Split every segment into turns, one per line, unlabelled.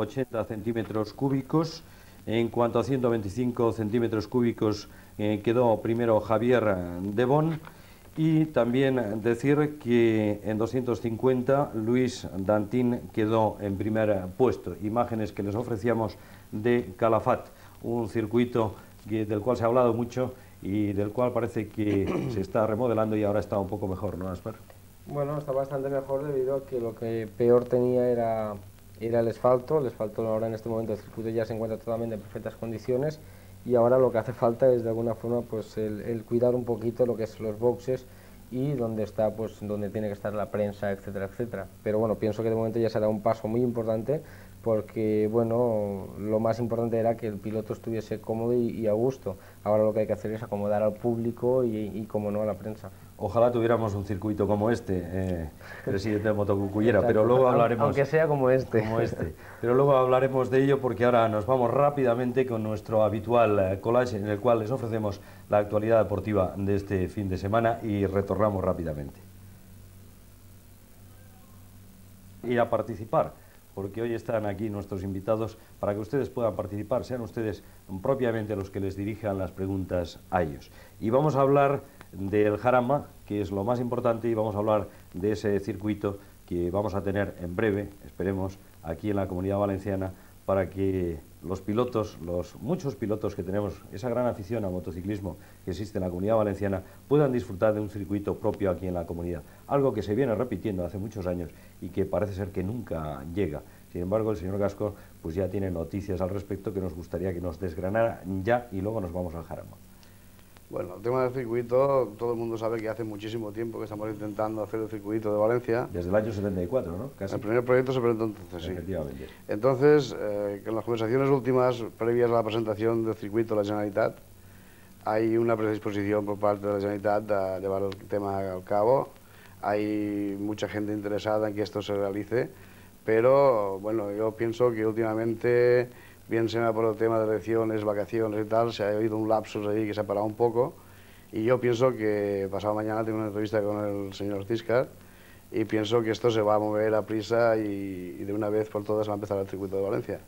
80 centímetros cúbicos. En cuanto a 125 centímetros cúbicos eh, quedó primero Javier Debon. Y también decir que en 250 Luis Dantín quedó en primer puesto. Imágenes que les ofrecíamos de Calafat, un circuito del cual se ha hablado mucho y del cual parece que se está remodelando y ahora está un poco mejor, ¿no, Aspar?
Bueno, está bastante mejor debido a que lo que peor tenía era, era el asfalto. El asfalto ahora en este momento el circuito ya se encuentra totalmente en perfectas condiciones y ahora lo que hace falta es de alguna forma pues el, cuidar un poquito lo que es los boxes y donde está pues donde tiene que estar la prensa etcétera etcétera pero bueno pienso que de momento ya será un paso muy importante porque bueno, lo más importante era que el piloto estuviese cómodo y, a gusto. Ahora lo que hay que hacer es acomodar al público y, como no, a la prensa.
Ojalá tuviéramos un circuito como este, eh, presidente de Motocucuyera, pero luego hablaremos...
Aunque sea como este.
Como este. Pero luego hablaremos de ello porque ahora nos vamos rápidamente con nuestro habitual eh, collage en el cual les ofrecemos la actualidad deportiva de este fin de semana y retornamos rápidamente. Y a participar porque hoy están aquí nuestros invitados para que ustedes puedan participar, sean ustedes propiamente los que les dirijan las preguntas a ellos. Y vamos a hablar del Jarama, que es lo más importante, y vamos a hablar de ese circuito que vamos a tener en breve, esperemos, aquí en la Comunidad Valenciana, para que los pilotos, los muchos pilotos que tenemos, esa gran afición al motociclismo que existe en la Comunidad Valenciana, puedan disfrutar de un circuito propio aquí en la comunidad. Algo que se viene repitiendo hace muchos años y que parece ser que nunca llega. Sin embargo, el señor Gasco pues ya tiene noticias al respecto que nos gustaría que nos desgranara ya y luego nos vamos al Jarama.
Bueno, el tema del circuito, todo el mundo sabe que hace muchísimo tiempo que estamos intentando hacer el circuito de Valencia.
Desde el año 74, ¿no?
El primer proyecto se presentó entonces, sí. Efectivamente. Entonces, eh, en las conversaciones últimas, previas a la presentación del circuito de la Generalitat, hay una predisposición por parte de la Generalitat de llevar el tema al cabo. Hay mucha gente interesada en que esto se realice, pero bueno, yo pienso que últimamente bien sea por el tema de elecciones, vacaciones y tal, se ha habido un lapsus ahí que se ha parado un poco y yo pienso que pasado mañana tengo una entrevista con el señor Ciscar y pienso que esto se va a mover a prisa y, de una vez por todas va a empezar el circuito de Valencia.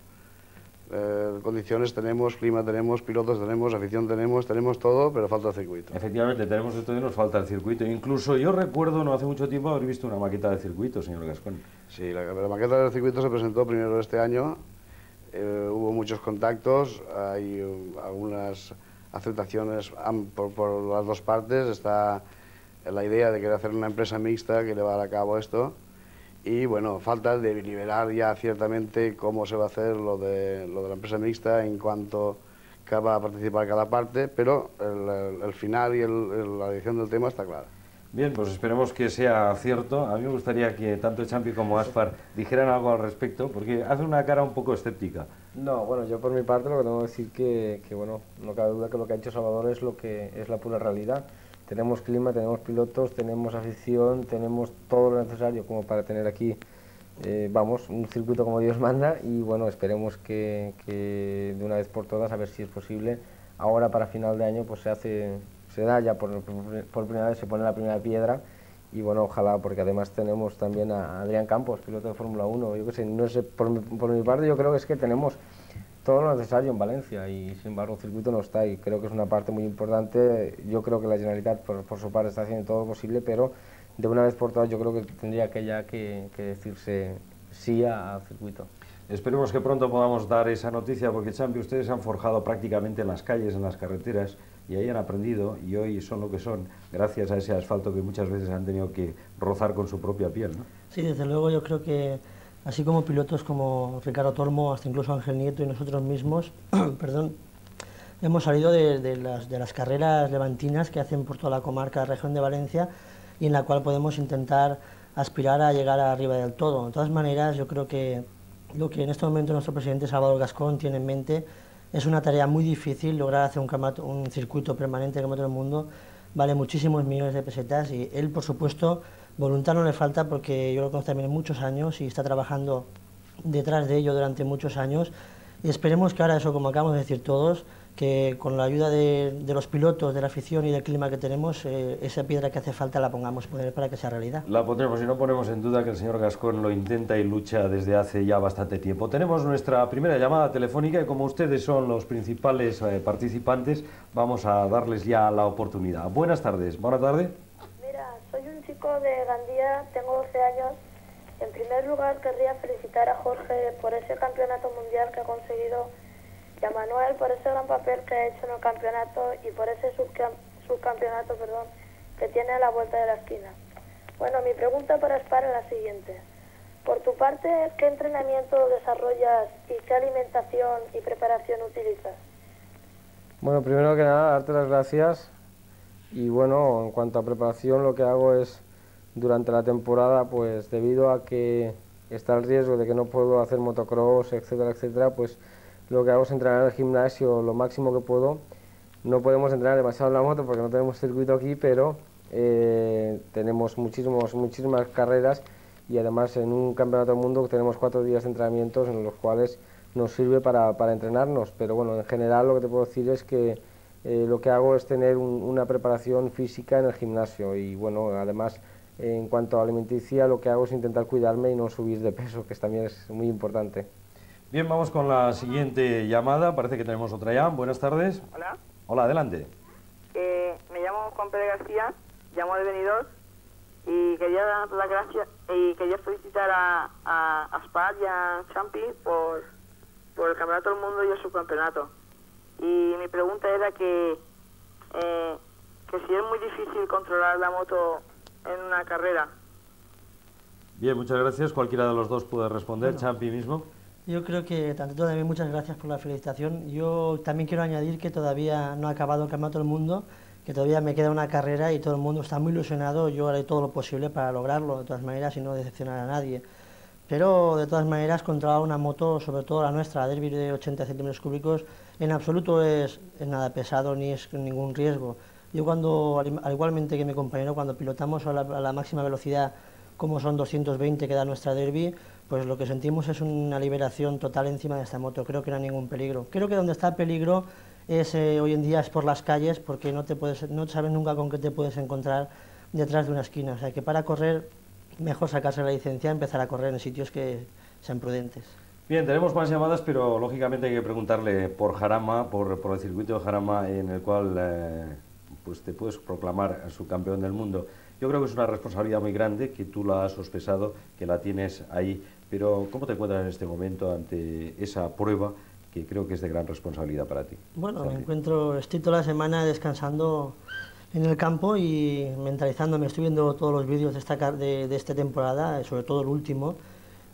Eh, condiciones tenemos, clima tenemos, pilotos tenemos, afición tenemos, tenemos todo, pero falta el circuito.
Efectivamente, tenemos todo y nos falta el circuito. Incluso yo recuerdo, no hace mucho tiempo, haber visto una maqueta de circuito, señor Gascón.
Sí, la, la maqueta del circuito se presentó primero este año eh, hubo muchos contactos, hay uh, algunas aceptaciones por, las dos partes, está la idea de querer hacer una empresa mixta que le va a cabo esto y bueno, falta de liberar ya ciertamente cómo se va a hacer lo de, lo de la empresa mixta en cuanto que va a participar cada parte, pero el, final y la edición del tema está clara.
Bien, pues esperemos que sea cierto. A mí me gustaría que tanto Champi como Aspar dijeran algo al respecto, porque hace una cara un poco escéptica.
No, bueno, yo por mi parte lo que tengo que decir que, que bueno, no cabe duda que lo que ha hecho Salvador es lo que es la pura realidad. Tenemos clima, tenemos pilotos, tenemos afición, tenemos todo lo necesario como para tener aquí, eh, vamos, un circuito como Dios manda y bueno, esperemos que, que de una vez por todas, a ver si es posible, ahora para final de año pues se hace se da ya por, por, primera vez, se pone la primera piedra y bueno, ojalá, porque además tenemos también a Adrián Campos, piloto de Fórmula 1, yo que sé, no sé, por, por, mi parte yo creo que es que tenemos todo lo necesario en Valencia y sin embargo el circuito no está y creo que es una parte muy importante, yo creo que la Generalitat por, por su parte está haciendo todo lo posible, pero de una vez por todas yo creo que tendría que ya que, que decirse sí al circuito.
Esperemos que pronto podamos dar esa noticia porque Champi, ustedes han forjado prácticamente en las calles, en las carreteras y ahí han aprendido y hoy son lo que son gracias a ese asfalto que muchas veces han tenido que rozar con su propia piel. ¿no?
Sí, desde luego yo creo que así como pilotos como Ricardo Tormo, hasta incluso Ángel Nieto y nosotros mismos, perdón, hemos salido de, las, de las carreras levantinas que hacen por toda la comarca, la región de Valencia y en la cual podemos intentar aspirar a llegar arriba del todo. De todas maneras, yo creo que lo que en este momento nuestro presidente Salvador Gascón tiene en mente es una tarea muy difícil lograr hacer un, circuito permanente como todo el mundo. Vale muchísimos millones de pesetas y él, por supuesto, voluntad no le falta porque yo lo conozco también muchos años y está trabajando detrás de ello durante muchos años. Y esperemos que ahora eso, como acabamos de decir todos, que con la ayuda de, los pilotos, de la afición y del clima que tenemos, eh, esa piedra que hace falta la pongamos poner para que sea realidad.
La pondremos y no ponemos en duda que el señor Gascón lo intenta y lucha desde hace ya bastante tiempo. Tenemos nuestra primera llamada telefónica y como ustedes son los principales eh, participantes, vamos a darles ya la oportunidad. Buenas tardes. Buenas tardes.
Mira, soy un chico de Gandía, tengo 12 años. En primer lugar, querría felicitar a Jorge por ese campeonato mundial que ha conseguido y a Manuel por ese gran papel que ha hecho en el campeonato y por ese subcampeonato perdón, que tiene a la vuelta de la esquina. Bueno, mi pregunta para Spar es la siguiente. Por tu parte, ¿qué entrenamiento desarrollas y qué alimentación y preparación utilizas?
Bueno, primero que nada, darte las gracias. Y bueno, en cuanto a preparación, lo que hago es durante la temporada, pues debido a que está el riesgo de que no puedo hacer motocross, etcétera, etcétera, pues lo que hago es entrenar en el gimnasio lo máximo que puedo. No podemos entrenar demasiado en la moto porque no tenemos circuito aquí, pero eh, tenemos muchísimos, muchísimas carreras y además en un campeonato del mundo tenemos cuatro días de entrenamientos en los cuales nos sirve para, para entrenarnos. Pero bueno, en general lo que te puedo decir es que eh, lo que hago es tener una preparación física en el gimnasio y bueno, además en cuanto a alimenticia lo que hago es intentar cuidarme y no subir de peso, que también es muy importante.
Bien, vamos con la siguiente llamada. Parece que tenemos otra ya. Buenas tardes.
Hola.
Hola, adelante.
Eh, me llamo Juan Pedro García, llamo de Benidorm y quería dar las gracias y quería felicitar a, a, a y a Champi por, por el Campeonato del Mundo y el subcampeonato. Y mi pregunta era que, eh, que si es muy difícil controlar la moto en una carrera.
Bien, muchas gracias. Cualquiera de los dos puede responder. Champi mismo.
Yo creo que, tanto también muchas gracias por la felicitación. Yo también quiero añadir que todavía no ha acabado el Campeonato del Mundo, que todavía me queda una carrera y todo el mundo está muy ilusionado. Yo haré todo lo posible para lograrlo, de todas maneras, y no decepcionar a nadie. Pero, de todas maneras, controlar una moto, sobre todo la nuestra, Derby de 80 centímetros cúbicos, en absoluto es, nada pesado ni es ningún riesgo. Yo cuando, al igualmente que mi compañero, cuando pilotamos a la, a la máxima velocidad, como son 220 que da nuestra Derby, pues lo que sentimos es una liberación total encima de esta moto, creo que no hay ningún peligro. Creo que donde está el peligro es eh, hoy en día es por las calles, porque no, te puedes, no sabes nunca con qué te puedes encontrar detrás de una esquina. O sea que para correr, mejor sacarse la licencia y empezar a correr en sitios que sean prudentes.
Bien, tenemos más llamadas, pero lógicamente hay que preguntarle por Jarama, por, el circuito de Jarama, en el cual eh, pues te puedes proclamar subcampeón del mundo. Yo creo que es una responsabilidad muy grande, que tú la has sospesado, que la tienes ahí pero ¿cómo te encuentras en este momento ante esa prueba que creo que es de gran responsabilidad para ti?
Bueno, me encuentro, estoy toda la semana descansando en el campo y mentalizándome. Estoy viendo todos los vídeos de esta, de, de esta temporada, sobre todo el último,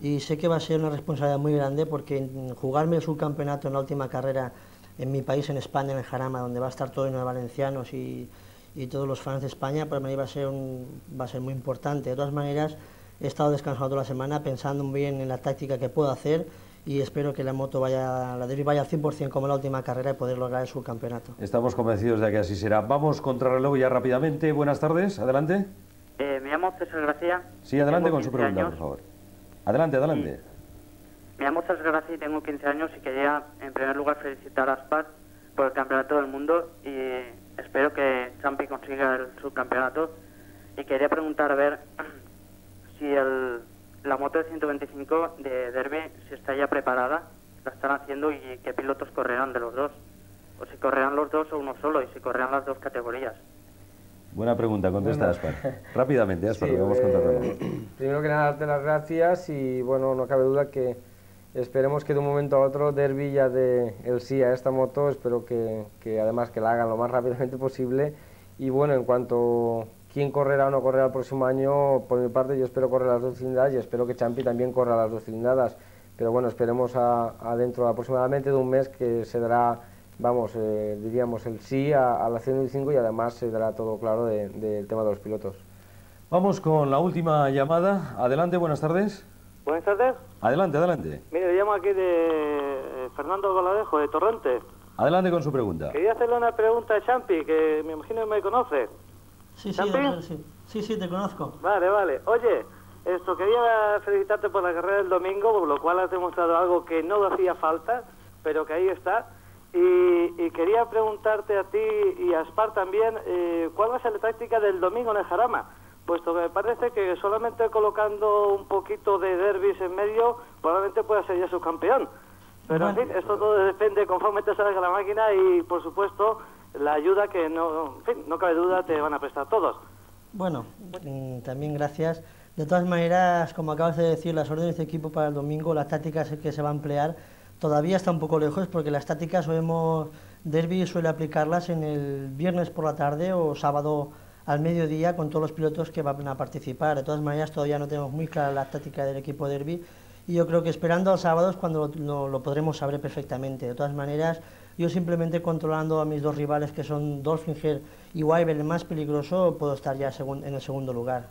y sé que va a ser una responsabilidad muy grande porque jugarme el subcampeonato en la última carrera en mi país, en España, en el Jarama, donde va a estar todo lleno de valencianos y, y todos los fans de España, para mí va a ser, un, va a ser muy importante. De todas maneras, He estado descansando toda la semana pensando muy bien en la táctica que puedo hacer y espero que la moto vaya, la Derby vaya al 100% como la última carrera y poder lograr el subcampeonato.
Estamos convencidos de que así será. Vamos contra reloj ya rápidamente. Buenas tardes, adelante.
Eh, me llamo César García.
Sí, adelante con su pregunta, por favor. Adelante, adelante.
Me llamo César García y tengo 15 años y quería en primer lugar felicitar a Aspat por el campeonato del mundo y espero que Champi consiga el subcampeonato y quería preguntar a ver si el, la moto de 125 de Derby si está ya preparada, la están haciendo y qué pilotos correrán de los dos. O si correrán los dos o uno solo y si correrán las dos categorías.
Buena pregunta, contesta Aspar. Rápidamente, Aspar, vamos
eh, Primero que nada, darte las gracias y bueno, no cabe duda que esperemos que de un momento a otro Derby ya de el sí a esta moto, espero que, además que la hagan lo más rápidamente posible y bueno, en cuanto quién correrá o no correrá el próximo año, por mi parte yo espero correr las dos cilindradas y espero que Champi también corra las dos cilindradas. Pero bueno, esperemos a, dentro aproximadamente de un mes que se dará, vamos, eh, diríamos el sí a, la 105 y además se dará todo claro del tema de los pilotos.
Vamos con la última llamada. Adelante, buenas tardes.
Buenas tardes.
Adelante, adelante.
Mire, llamo aquí de eh, Fernando Goladejo, de Torrente.
Adelante con su pregunta.
Quería hacerle una pregunta a Champi, que me imagino que me conoce.
Sí, sí, sí, sí, te conozco.
Vale, vale. Oye, esto quería felicitarte por la carrera del domingo, por lo cual has demostrado algo que no hacía falta, pero que ahí está. Y, quería preguntarte a ti y a Spar también, eh, ¿cuál va a ser la táctica del domingo en el Jarama? Puesto que me parece que solamente colocando un poquito de derbis en medio, probablemente pueda ser ya subcampeón. Pero en fin, esto todo depende conforme te salga la máquina y, por supuesto, la ayuda que no, en fin, no cabe duda te van a prestar todos.
Bueno, mm, también gracias. De todas maneras, como acabas de decir, las órdenes de equipo para el domingo, las tácticas que se va a emplear, todavía está un poco lejos porque las tácticas solemos, Derby suele aplicarlas en el viernes por la tarde o sábado al mediodía con todos los pilotos que van a participar. De todas maneras, todavía no tenemos muy clara la táctica del equipo Derby y yo creo que esperando al sábado es cuando lo, podremos saber perfectamente. De todas maneras, yo simplemente controlando a mis dos rivales que son Dolphinger y Weibel, el más peligroso, puedo estar ya en el segundo lugar.